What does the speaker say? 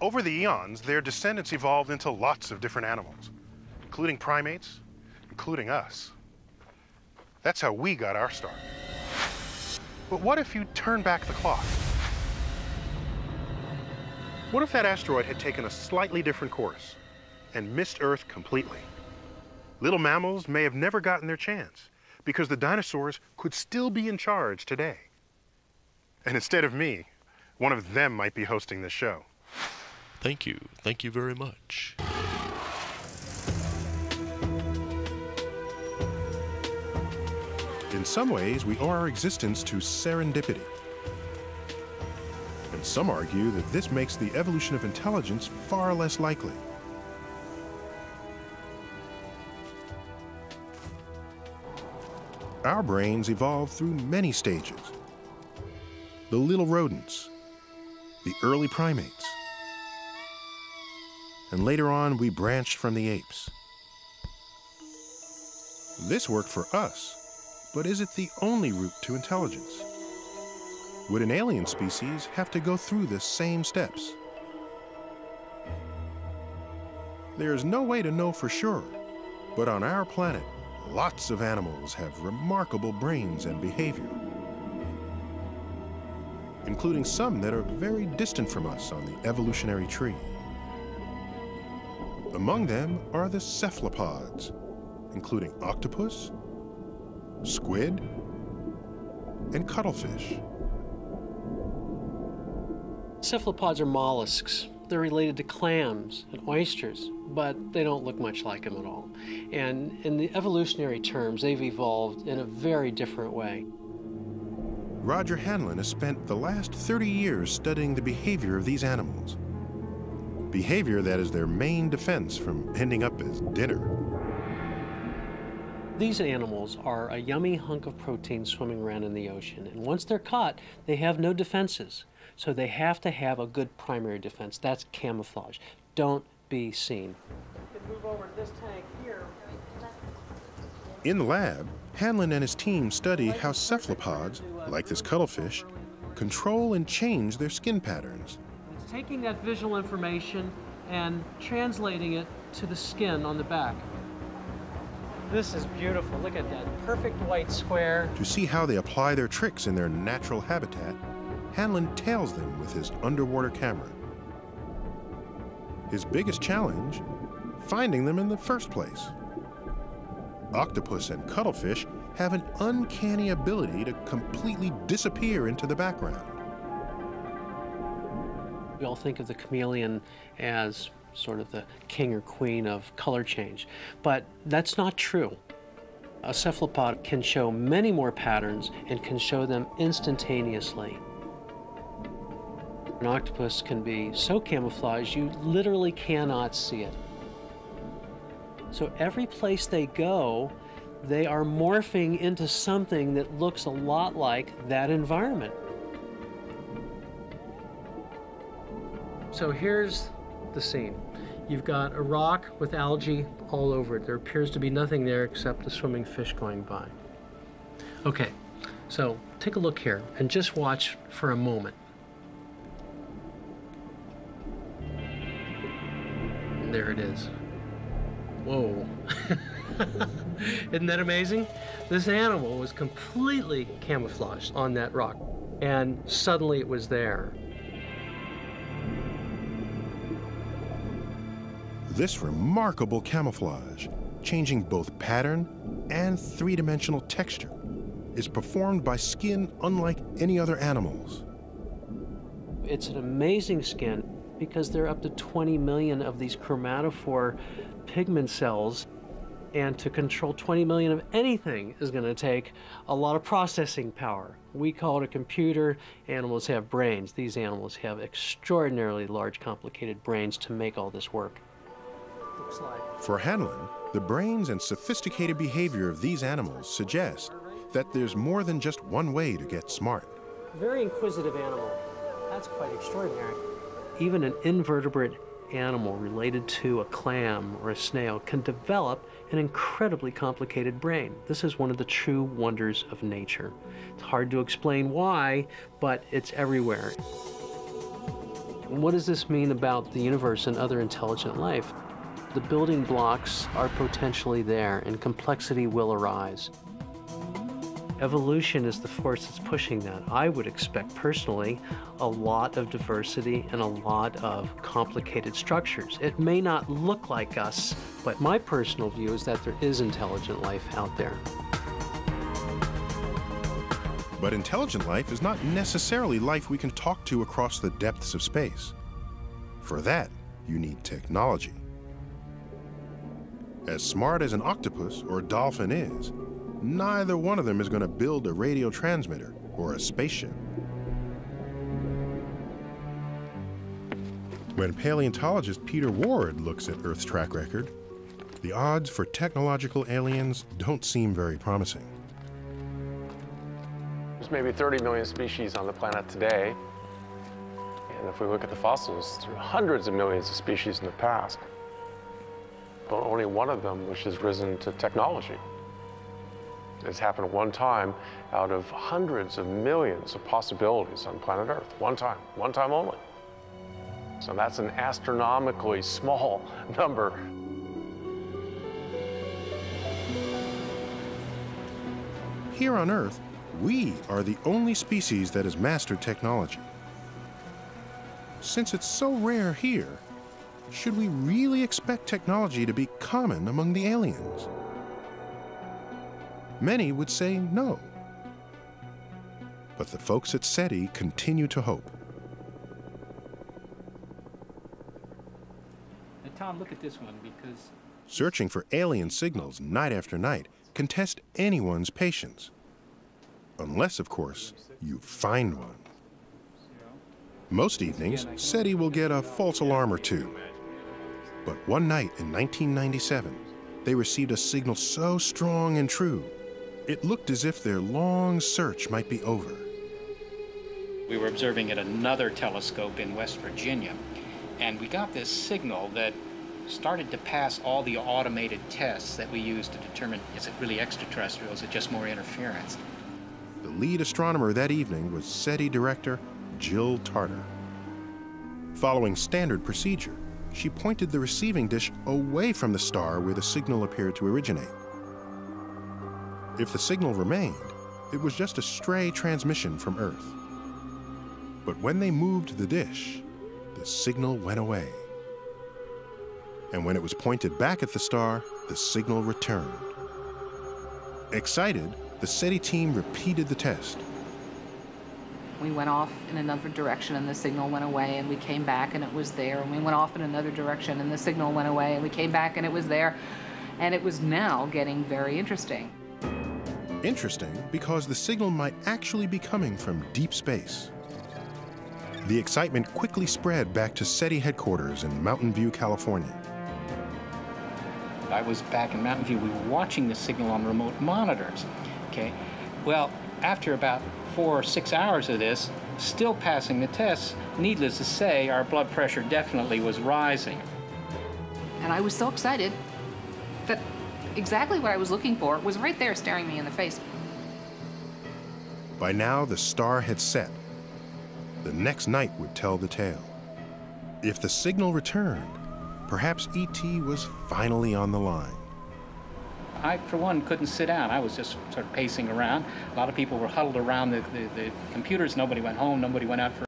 Over the eons, their descendants evolved into lots of different animals, including primates, including us. That's how we got our start. But what if you turn back the clock? What if that asteroid had taken a slightly different course and missed Earth completely? Little mammals may have never gotten their chance because the dinosaurs could still be in charge today. And instead of me, one of them might be hosting this show. Thank you. Thank you very much. In some ways, we owe our existence to serendipity. And some argue that this makes the evolution of intelligence far less likely. Our brains evolved through many stages. The little rodents, the early primates, and later on we branched from the apes. This worked for us, but is it the only route to intelligence? Would an alien species have to go through the same steps? There's no way to know for sure, but on our planet, lots of animals have remarkable brains and behavior, including some that are very distant from us on the evolutionary tree. Among them are the cephalopods, including octopus, squid, and cuttlefish. Cephalopods are mollusks. They're related to clams and oysters, but they don't look much like them at all. And in the evolutionary terms, they've evolved in a very different way. Roger Hanlon has spent the last 30 years studying the behavior of these animals. Behavior that is their main defense from ending up as dinner. These animals are a yummy hunk of protein swimming around in the ocean. And once they're caught, they have no defenses. So they have to have a good primary defense. That's camouflage. Don't be seen. move over to this tank here. In the lab, Hanlon and his team study how cephalopods, like this cuttlefish, control and change their skin patterns. Taking that visual information and translating it to the skin on the back. This is beautiful. Look at that perfect white square. To see how they apply their tricks in their natural habitat, Hanlon tails them with his underwater camera. His biggest challenge? Finding them in the first place. Octopus and cuttlefish have an uncanny ability to completely disappear into the background. We all think of the chameleon as sort of the king or queen of color change, but that's not true. A cephalopod can show many more patterns and can show them instantaneously. An octopus can be so camouflaged you literally cannot see it. So every place they go, they are morphing into something that looks a lot like that environment. So here's the scene. You've got a rock with algae all over it. There appears to be nothing there except a swimming fish going by. Okay, so take a look here and just watch for a moment. there it is. Whoa. Isn't that amazing? This animal was completely camouflaged on that rock, and suddenly it was there. This remarkable camouflage, changing both pattern and three-dimensional texture, is performed by skin unlike any other animal's. It's an amazing skin because there are up to 20 million of these chromatophore pigment cells. And to control 20 million of anything is going to take a lot of processing power. We call it a computer. Animals have brains. These animals have extraordinarily large, complicated brains to make all this work. For Hanlon, the brains and sophisticated behavior of these animals suggest that there's more than just one way to get smart. Very inquisitive animal. That's quite extraordinary. Even an invertebrate animal related to a clam or a snail can develop an incredibly complicated brain. This is one of the true wonders of nature. It's hard to explain why, but it's everywhere. What does this mean about the universe and other intelligent life? The building blocks are potentially there and complexity will arise. Evolution is the force that's pushing that. I would expect personally a lot of diversity and a lot of complicated structures. It may not look like us, but my personal view is that there is intelligent life out there. But intelligent life is not necessarily life we can talk to across the depths of space. For that, you need technology. As smart as an octopus or dolphin is, neither one of them is going to build a radio transmitter or a spaceship. When paleontologist Peter Ward looks at Earth's track record, the odds for technological aliens don't seem very promising. There's maybe 30 million species on the planet today. And if we look at the fossils, there are hundreds of millions of species in the past. But only one of them which has risen to technology. It's happened one time out of hundreds of millions of possibilities on planet Earth. One time, one time only. So that's an astronomically small number. Here on Earth, we are the only species that has mastered technology. Since it's so rare here, should we really expect technology to be common among the aliens? Many would say no. But the folks at SETI continue to hope. Now, Tom, look at this one because Searching for alien signals night after night can test anyone's patience. Unless, of course, you find one. Most evenings, SETI will get a false alarm or two. But one night in 1997, they received a signal so strong and true, it looked as if their long search might be over. we were observing at another telescope in West Virginia, and we got this signal that started to pass all the automated tests that we use to determine is it really extraterrestrial, or is it just more interference? The lead astronomer that evening was SETI director Jill Tarter. Following standard procedure, she pointed the receiving dish away from the star where the signal appeared to originate. If the signal remained, it was just a stray transmission from Earth. But when they moved the dish, the signal went away. And when it was pointed back at the star, the signal returned. Excited, the SETI team repeated the test. We went off in another direction and the signal went away and we came back and it was there. And we went off in another direction and the signal went away and we came back and it was there. And it was now getting very interesting. Interesting because the signal might actually be coming from deep space. The excitement quickly spread back to SETI headquarters in Mountain View, California. I was back in Mountain View. We were watching the signal on remote monitors. Okay. Well, after about four or six hours of this, still passing the tests, needless to say, our blood pressure definitely was rising. And I was so excited that exactly what I was looking for was right there staring me in the face. By now, the star had set. The next night would tell the tale. If the signal returned, perhaps ET was finally on the line. I, for one, couldn't sit down. I was just sort of pacing around. A lot of people were huddled around the, the, the computers. Nobody went home. Nobody went out for